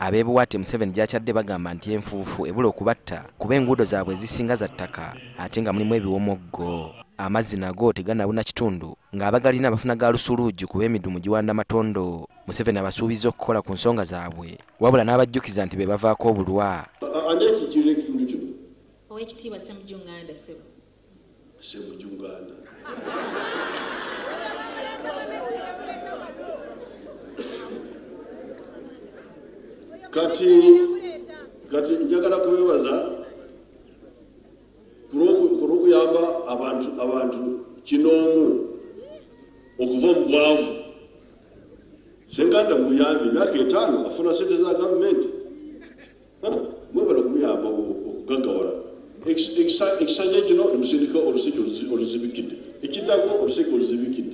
ab'ebuwate museveni gyakyadde bagamba nti enfuufu ebula okubatta kuba enguudo zaabwe ezisinga za ttaka ate nga mulimu ebiwomoggo. Amazzi nago teganabuna kitundu ng'abagalina bafuna ga lusuluugi kuba emidumu giwanda matondo. Museveni abasuubiza okukola ku nsonga zaabwe wabula n'abajjukiza nti be bavaako obulwa. Owekitiibwa ssemujunganda sebo. Semujunganda kati kati njagala kubebaza kulwokuyamba abantu abantu kinoomu okuva mu bwavu. Senganda muyambi emyaka etaano afuna sente za gavumenti mwebala kumuyamba okugagawala ekisanja kino nimusindika oluseke oluzibikidde. Ekiddako oluseke oluzibikidde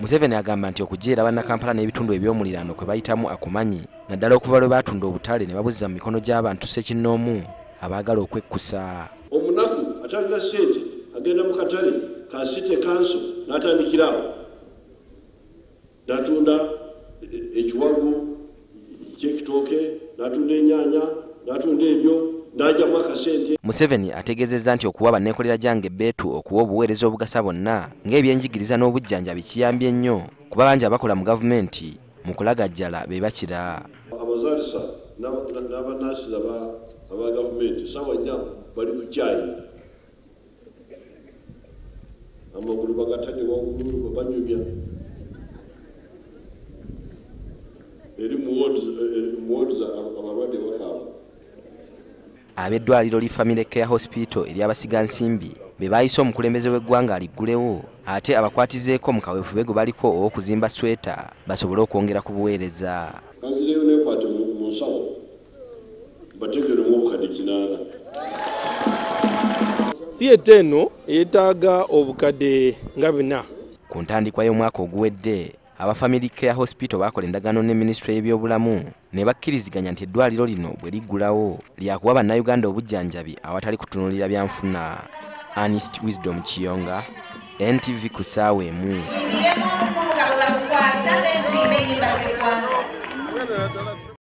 museveni agamba nti okujeera bannakampala n'ebitundu eby'omuliraano kwe bayitamu akumanyi naddala okuva lwe baatunda obutale ne babuzza mu mikono gy'abantu sekinnoomu abaagala okwekkusa. Omunaku atalina sente agenda mu katale kasite kanso n'atandikirawo natunda ekiwagu kyekitooke natunda enyaanya natunda ebyo n'ajjamu akasente museveni ategeezezza nti okuwa banneekolera gyange beetu okuwa obuweereza obugasa bonna ng'ebyenjigiriza n'obujjanjabi kiyambye nnyo kuba bangi abakola mu gavumenti mu kulagajjala be bakira. Abazaalisa n'abanaasira aba gavumenti sawa nnya bali ku kyayi amagulu bagatanye waggulu banyumya. Eri muwodi abalwadde bakaaba ab'eddwaliro li family care hospital ery'abasiga nsimbi be baayise omukulembeze w'eggwanga aliggulewo ate abakwatizeeko mu kaweefube gwe baliko ow'okuzimba sweta basobole okwongera ku buweereza. Kanzireyo nekwate mu nsawo. Bategeremu obukadde kinaana. Thiyeta eno yeetaaga obukadde nga bina. Ku ntandikwa y'omwaka oguwedde aba family care hospital baakola endagaano ne minisitule y'ebyobulamu ne bakkiriziganya nti eddwaliro lino bwe liggulawo lyakuwa bannayuganda obujjanjabi awatali kutunuulira byanfuna anist wisdom kiyonga ntv ku ssaawa emu